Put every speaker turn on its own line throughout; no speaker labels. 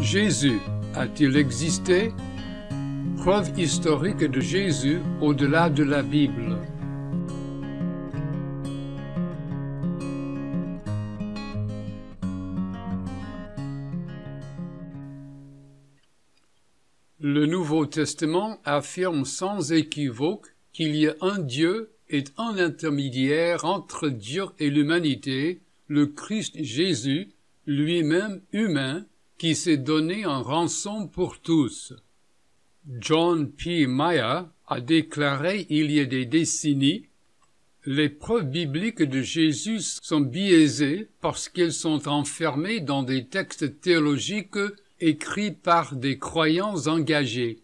Jésus a-t-il existé? Preuve historique de Jésus au-delà de la Bible. Le Nouveau Testament affirme sans équivoque qu'il y a un Dieu et un intermédiaire entre Dieu et l'humanité, le Christ Jésus, lui-même humain, qui s'est donné en rançon pour tous. John P. Meyer a déclaré il y a des décennies les preuves bibliques de Jésus sont biaisées parce qu'elles sont enfermées dans des textes théologiques écrits par des croyants engagés.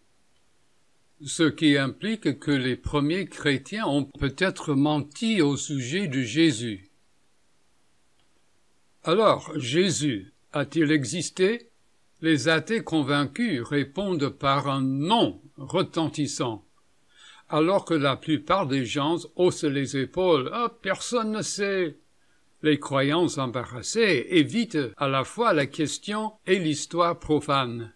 Ce qui implique que les premiers chrétiens ont peut-être menti au sujet de Jésus. Alors, Jésus a-t-il existé? Les athées convaincus répondent par un non retentissant, alors que la plupart des gens haussent les épaules. Ah, personne ne sait. Les croyants embarrassés évitent à la fois la question et l'histoire profane.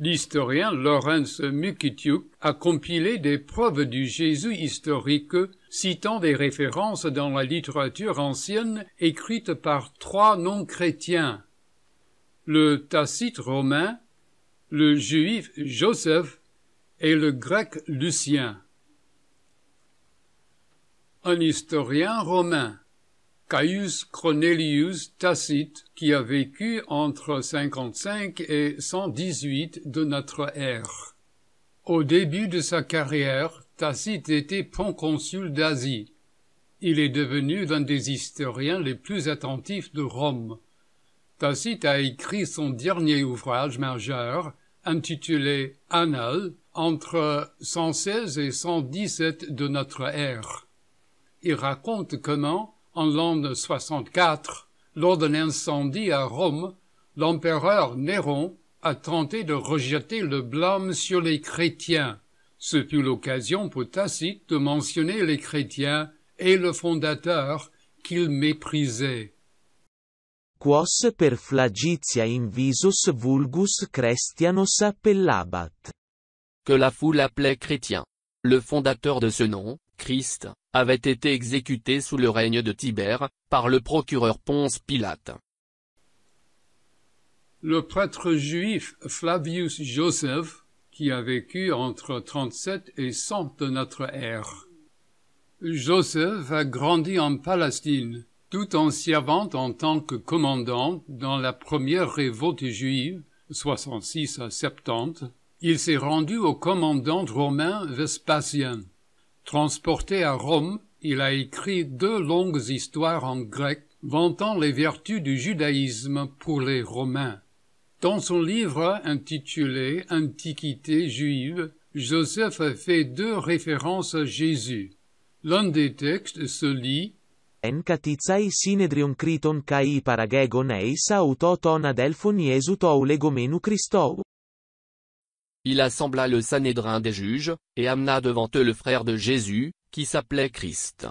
L'historien Lawrence Mukitiuk a compilé des preuves du Jésus historique, citant des références dans la littérature ancienne écrite par trois non-chrétiens. Le Tacite romain, le juif Joseph et le grec Lucien. Un historien romain, Caius Cornelius Tacite, qui a vécu entre 55 et 118 de notre ère. Au début de sa carrière, Tacite était proconsul d'Asie. Il est devenu l'un des historiens les plus attentifs de Rome. Tacite a écrit son dernier ouvrage majeur, intitulé Annales, entre 116 et 117 de notre ère. Il raconte comment, en l'an 64, lors d'un incendie à Rome, l'empereur Néron a tenté de rejeter le blâme sur les chrétiens. Ce fut l'occasion pour Tacite de mentionner les chrétiens et le fondateur qu'il méprisait.
Quos per flagitia invisus vulgus Christianos appellabat.
Que la foule appelait chrétien. Le fondateur de ce nom, Christ, avait été exécuté sous le règne de Tibère, par le procureur Ponce Pilate.
Le prêtre juif Flavius Joseph, qui a vécu entre 37 et 100 de notre ère. Joseph a grandi en Palestine, tout en servant en tant que commandant dans la première révolte juive, 66 à 70, il s'est rendu au commandant romain Vespasien. Transporté à Rome, il a écrit deux longues histoires en grec vantant les vertus du judaïsme pour les Romains. Dans son livre intitulé Antiquité juive, Joseph a fait deux références à Jésus. L'un des textes se lit
En katitsai synedrion kriton kai Iesut legomenu Christou.
Il assembla le Sanhédrin des juges, et amena devant eux le frère de Jésus, qui s'appelait Christ.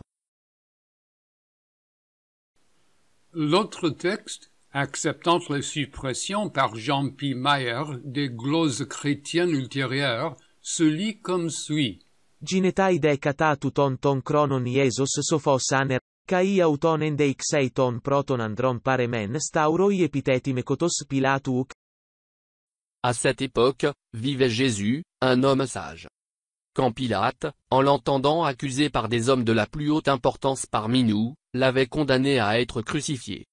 L'autre texte, acceptant la suppression par Jean P. Mayer des gloses chrétiennes ultérieures, se lit comme suit.
Ginetai decatatuton ton chronon Iesus sophosaner, kai auton endeixeiton proton andron paremen stauroi epitetimekotos pilatu
À cette époque, vivait Jésus, un homme sage. Quand Pilate, en l'entendant accusé par des hommes de la plus haute importance parmi nous, l'avait condamné à être crucifié.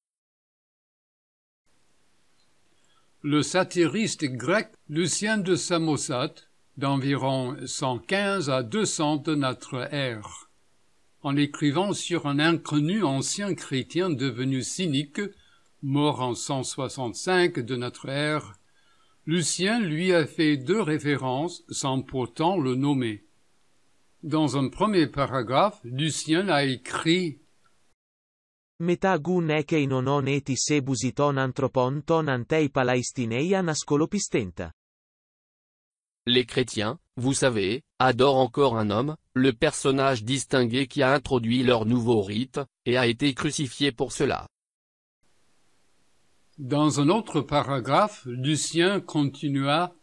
Le satiriste grec Lucien de Samosate, d'environ 115 à 200 de notre ère, en écrivant sur un inconnu ancien chrétien devenu cynique, mort en 165 de notre ère, Lucien lui a fait deux références sans pourtant le nommer. Dans un premier paragraphe, Lucien a écrit
Meta gun eke non eti sebusiton anthropon ton antei palaistinei nascolopistenta.
Les chrétiens, vous savez, adorent encore un homme, le personnage distingué qui a introduit leur nouveau rite, et a été crucifié pour cela.
Dans un autre paragraphe, Lucien continua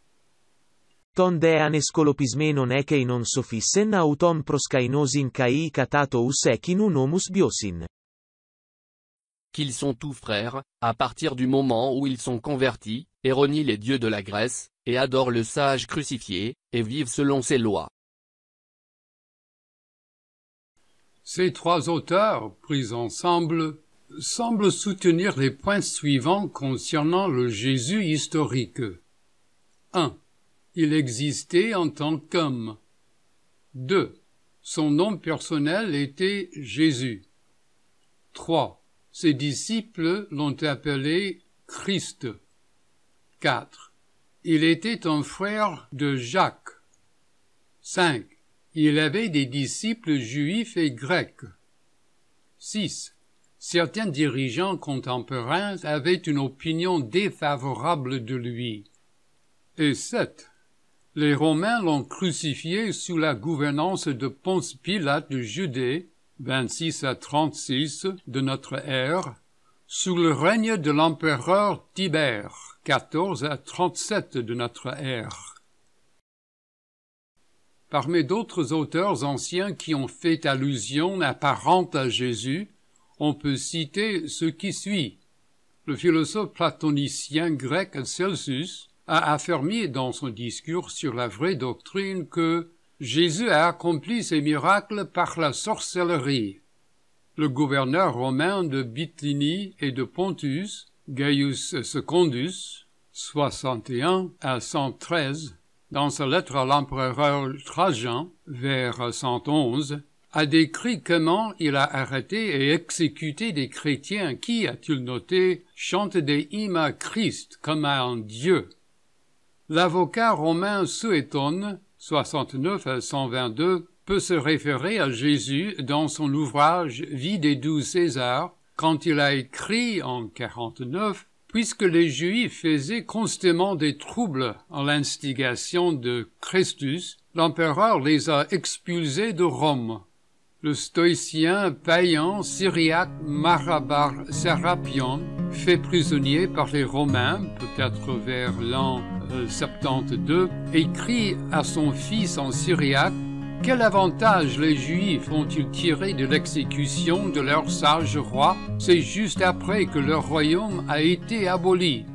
Ton dean escolopismenon ekeinon sophissen auton proskainosin kai katato us ekinun homus biosin.
qu'ils sont tous frères, à partir du moment où ils sont convertis, et renient les dieux de la Grèce, et adorent le sage crucifié, et vivent selon ses lois.
Ces trois auteurs, pris ensemble, semblent soutenir les points suivants concernant le Jésus historique. 1. Il existait en tant qu'homme. 2. Son nom personnel était Jésus. 3. Ses disciples l'ont appelé Christ. 4. Il était un frère de Jacques. 5. Il avait des disciples juifs et grecs. 6. Certains dirigeants contemporains avaient une opinion défavorable de lui. Et 7. Les Romains l'ont crucifié sous la gouvernance de Ponce Pilate de Judée, 26 à 36 de notre ère, sous le règne de l'empereur Tibère, 14 à 37 de notre ère. Parmi d'autres auteurs anciens qui ont fait allusion apparente à Jésus, on peut citer ce qui suit. Le philosophe platonicien grec Celsus a affirmé dans son discours sur la vraie doctrine que Jésus a accompli ses miracles par la sorcellerie. Le gouverneur romain de Bithynie et de Pontus, Gaius Secundus, 61 à 113, dans sa lettre à l'empereur Trajan, vers 111, a décrit comment il a arrêté et exécuté des chrétiens qui, a-t-il noté, chantent des hymnes à Christ comme à un Dieu. L'avocat romain Suétone, 69 à 122, peut se référer à Jésus dans son ouvrage Vie des douze Césars, quand il a écrit en 49 puisque les Juifs faisaient constamment des troubles à l'instigation de Christus, l'empereur les a expulsés de Rome. Le stoïcien païen syriaque Marabar Serapion, fait prisonnier par les Romains, peut-être vers l'an 72, écrit à son fils en syriaque quel avantage les Juifs ont-ils tiré de l'exécution de leur sage roi? C'est juste après que leur royaume a été aboli.